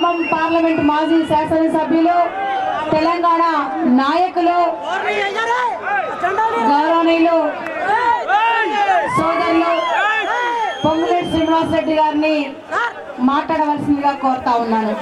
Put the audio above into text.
Khammam parliament మాజీ శాసనసభ్యులు తెలంగాణ నాయకులు గౌరవనీయులు సోదరులు పొంగులేటి శ్రీనివాసరెడ్డి గారిని మాట్లాడవలసిందిగా కోరుతా ఉన్నాను.